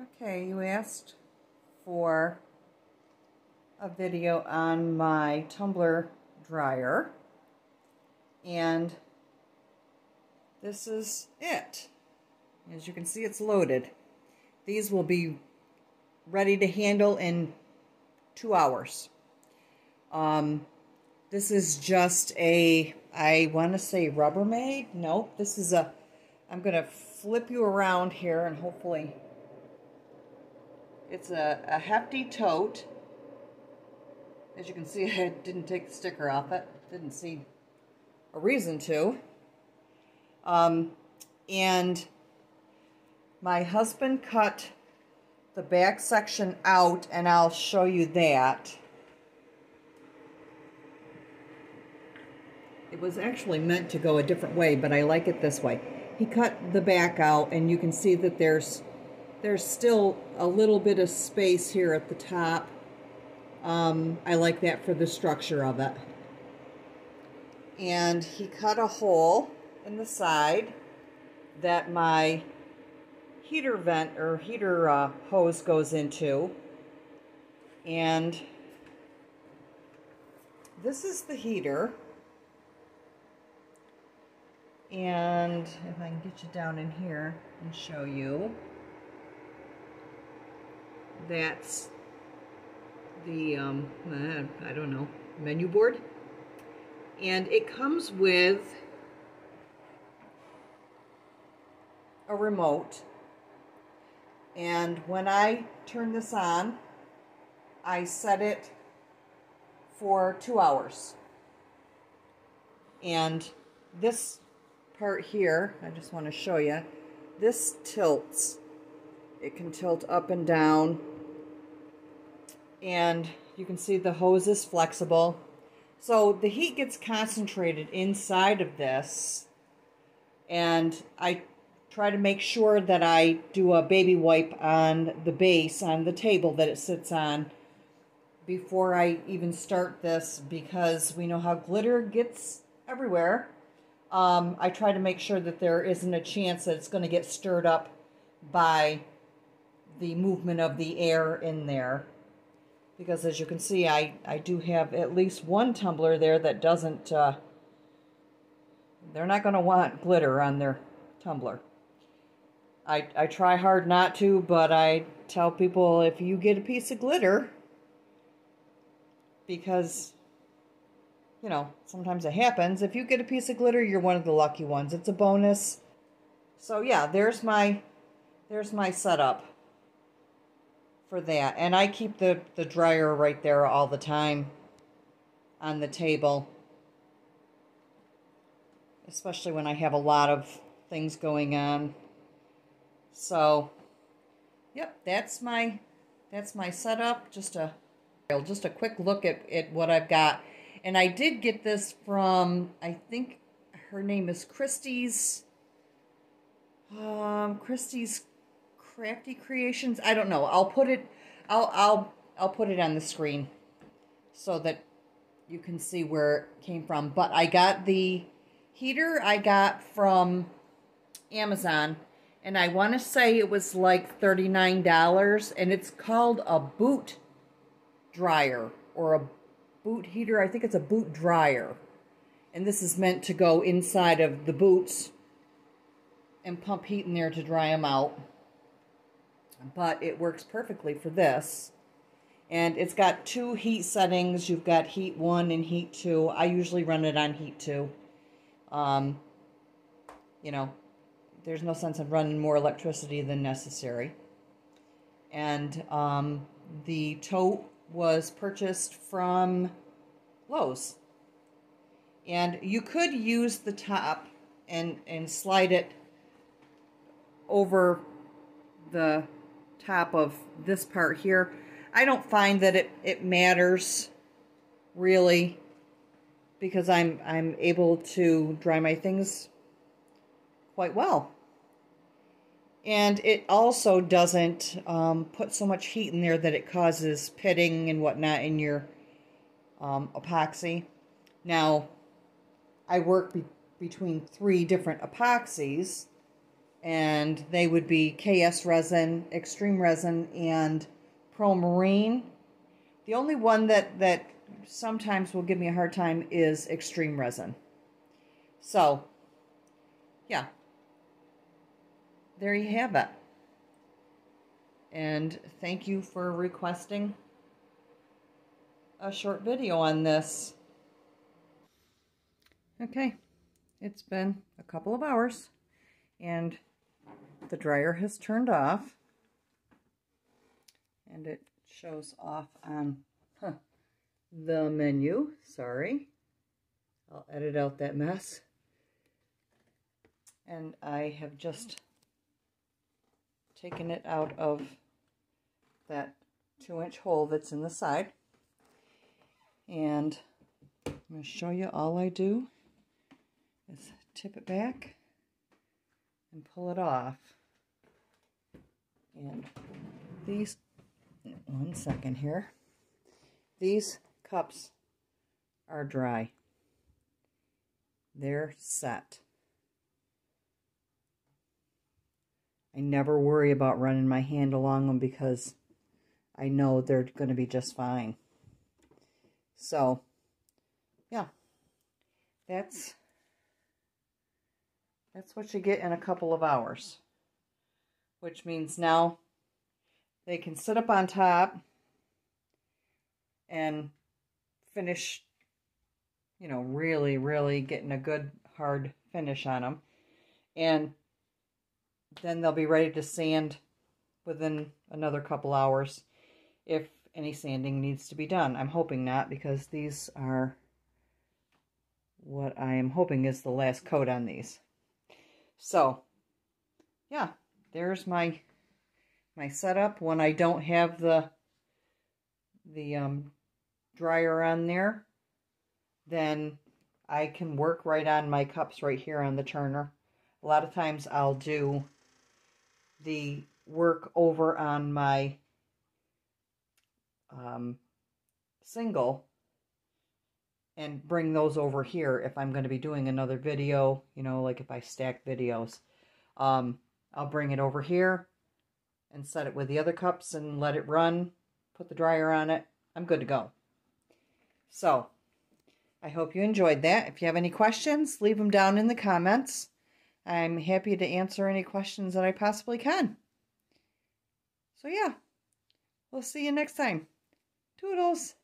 Okay, you asked for a video on my tumbler dryer and this is it. As you can see it's loaded. These will be ready to handle in two hours. Um, this is just a, I want to say Rubbermaid. Nope, this is a, I'm going to flip you around here and hopefully it's a, a hefty tote. As you can see, I didn't take the sticker off it. Didn't see a reason to. Um, and my husband cut the back section out, and I'll show you that. It was actually meant to go a different way, but I like it this way. He cut the back out, and you can see that there's there's still a little bit of space here at the top. Um, I like that for the structure of it. And he cut a hole in the side that my heater vent or heater uh, hose goes into. And this is the heater. And if I can get you down in here and show you that's the, um, I don't know, menu board. And it comes with a remote. And when I turn this on, I set it for two hours. And this part here, I just want to show you, this tilts it can tilt up and down. And you can see the hose is flexible. So the heat gets concentrated inside of this. And I try to make sure that I do a baby wipe on the base, on the table that it sits on before I even start this because we know how glitter gets everywhere. Um, I try to make sure that there isn't a chance that it's going to get stirred up by the movement of the air in there. Because as you can see, I, I do have at least one tumbler there that doesn't, uh, they're not going to want glitter on their tumbler. I, I try hard not to, but I tell people if you get a piece of glitter, because, you know, sometimes it happens. If you get a piece of glitter, you're one of the lucky ones. It's a bonus. So yeah, there's my, there's my setup for that. And I keep the, the dryer right there all the time on the table. Especially when I have a lot of things going on. So, yep, that's my that's my setup. Just a just a quick look at, at what I've got. And I did get this from, I think her name is Christie's, um, Christie's Crafty Creations. I don't know. I'll put it I'll I'll I'll put it on the screen so that you can see where it came from. But I got the heater I got from Amazon and I want to say it was like $39 and it's called a boot dryer or a boot heater. I think it's a boot dryer. And this is meant to go inside of the boots and pump heat in there to dry them out but it works perfectly for this. And it's got two heat settings. You've got heat 1 and heat 2. I usually run it on heat 2. Um, you know, there's no sense in running more electricity than necessary. And um, the tote was purchased from Lowe's. And you could use the top and, and slide it over the top of this part here. I don't find that it, it matters really because I'm I'm able to dry my things quite well. And it also doesn't um, put so much heat in there that it causes pitting and whatnot in your um, epoxy. Now, I work be between three different epoxies and they would be KS Resin, Extreme Resin, and Pro Marine. The only one that, that sometimes will give me a hard time is Extreme Resin. So, yeah. There you have it. And thank you for requesting a short video on this. Okay, it's been a couple of hours and the dryer has turned off and it shows off on huh, the menu. Sorry. I'll edit out that mess. And I have just taken it out of that two inch hole that's in the side. And I'm going to show you all I do is tip it back and pull it off. And these, one second here, these cups are dry. They're set. I never worry about running my hand along them because I know they're going to be just fine. So, yeah, that's that's what you get in a couple of hours. Which means now they can sit up on top and finish, you know, really, really getting a good hard finish on them. And then they'll be ready to sand within another couple hours if any sanding needs to be done. I'm hoping not because these are what I am hoping is the last coat on these. So, yeah, there's my my setup when I don't have the the um, dryer on there then I can work right on my cups right here on the turner. A lot of times I'll do the work over on my um, single and bring those over here if I'm going to be doing another video, you know, like if I stack videos. Um, I'll bring it over here and set it with the other cups and let it run, put the dryer on it. I'm good to go. So, I hope you enjoyed that. If you have any questions, leave them down in the comments. I'm happy to answer any questions that I possibly can. So, yeah, we'll see you next time. Toodles!